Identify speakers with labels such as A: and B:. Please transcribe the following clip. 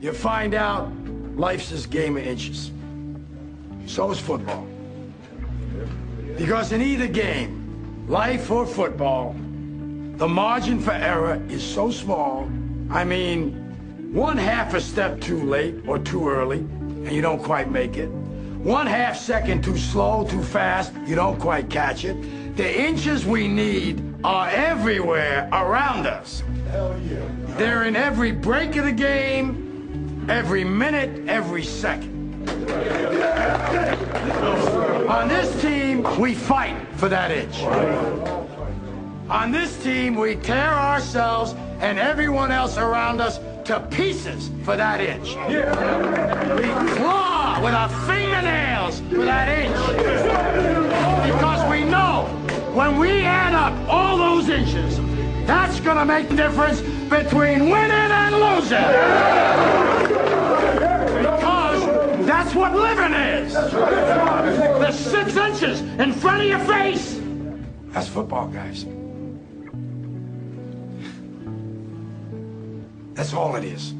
A: you find out life's this game of inches. So is football. Because in either game, life or football, the margin for error is so small. I mean, one half a step too late or too early, and you don't quite make it. One half second too slow, too fast, you don't quite catch it. The inches we need are everywhere around us. Hell yeah. They're in every break of the game, every minute, every second. On this team, we fight for that inch. On this team, we tear ourselves and everyone else around us to pieces for that inch. We claw with our fingernails for that inch. Because we know when we add up all those inches, that's gonna make the difference between winning and losing. That's what living is. The six inches in front of your face. That's football, guys. That's all it is.